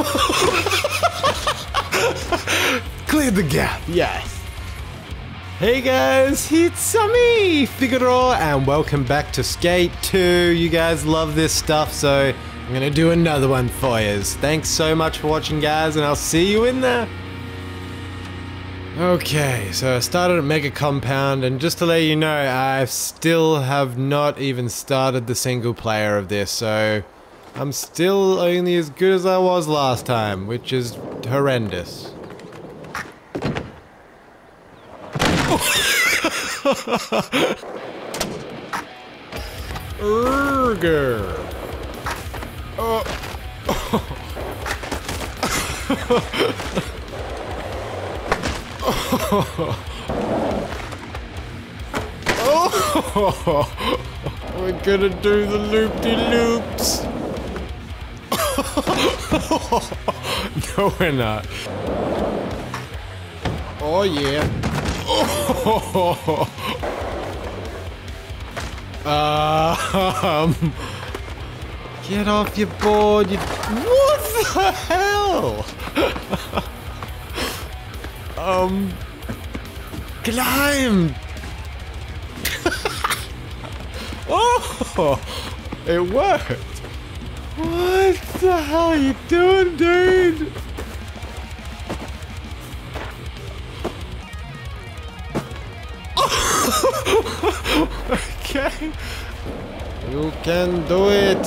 Clear the gap, yes. Hey guys, it's me, Figaro, and welcome back to Skate 2. You guys love this stuff, so I'm gonna do another one for you. Thanks so much for watching, guys, and I'll see you in there. Okay, so I started at Mega Compound, and just to let you know, I still have not even started the single player of this, so I'm still only as good as I was last time, which is horrendous. Urger. Oh. oh. We're gonna do the loop-de-loops. no, we're not. Oh, yeah. Um, get off your board, you... What the hell? um... Climb! oh! It worked! What the hell are you doing, dude? okay. You can do it.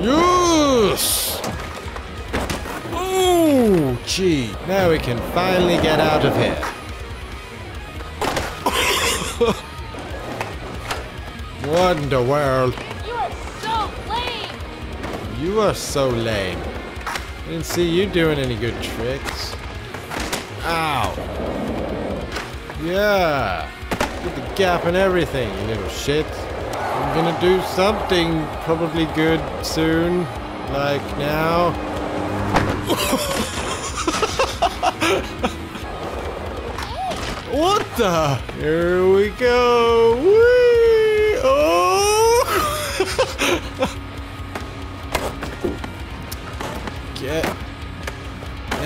Yes! Oh, gee. Now we can finally get out of here. what in the world? You are so lame. I didn't see you doing any good tricks. Ow. Yeah. Get the gap and everything, you little shit. I'm gonna do something probably good soon. Like now. what the? Here we go. Whee!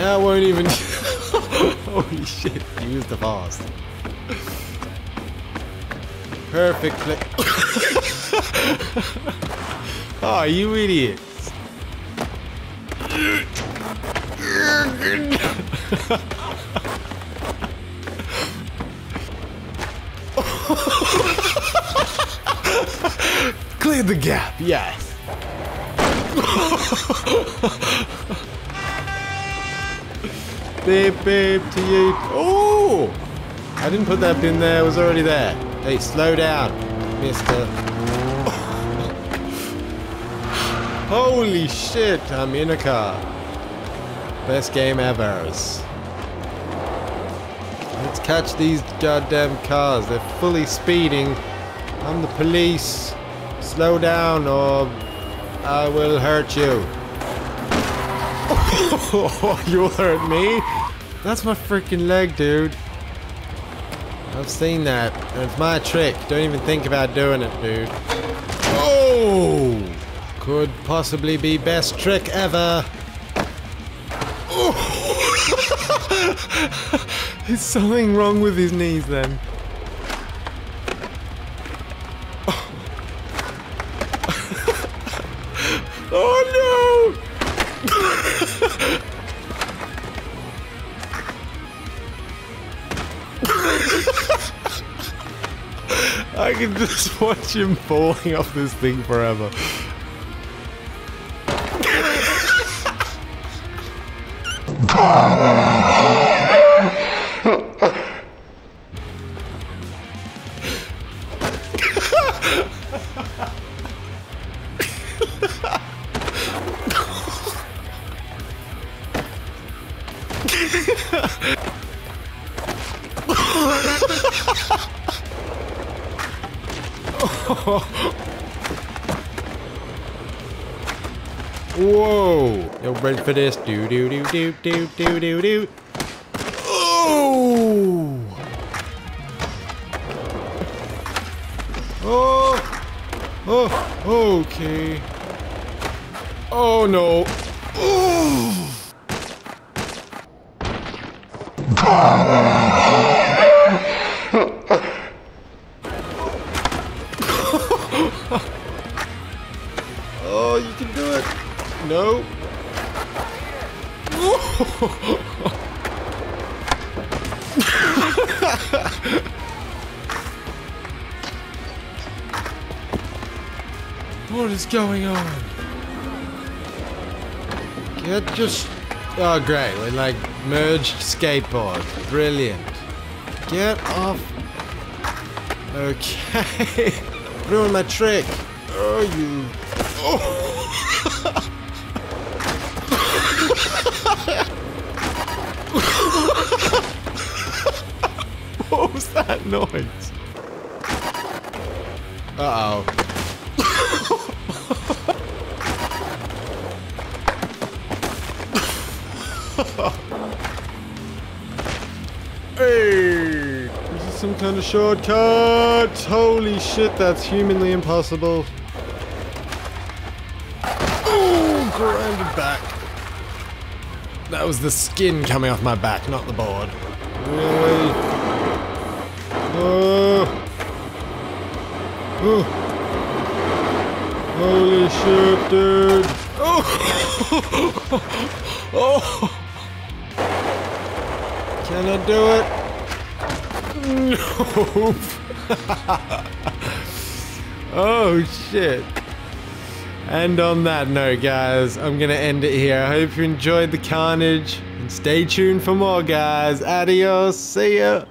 I won't even. Holy shit, use the fast. Perfect play. oh, ah, you idiot. Clear the gap, yes. beep beep to you. Oh! I didn't put that pin there, it was already there. Hey, slow down, mister. Holy shit, I'm in a car. Best game ever. Let's catch these goddamn cars. They're fully speeding. I'm the police. Slow down or I will hurt you. You'll hurt me? That's my freaking leg, dude. I've seen that. It's my trick. Don't even think about doing it, dude. Oh! Could possibly be best trick ever. Oh. Is something wrong with his knees then? I can just watch him falling off this thing forever. Whoa! You ready for this? Do do do do do do do do. Oh! Oh! Oh! Okay. Oh no. Oh, No. what is going on? Get just. Oh, great. We like merged skateboard. Brilliant. Get off. Okay. Ruin my trick. Oh, you. Oh. what was that noise? Uh oh. hey! This is some kind of shortcut! Holy shit, that's humanly impossible. Oh, grounded back. That was the skin coming off my back, not the board. Really? Oh. Oh. Holy shit, dude. Oh. oh. Can I do it? No. oh shit. And on that note, guys, I'm gonna end it here. I hope you enjoyed the carnage and stay tuned for more, guys. Adios. See ya.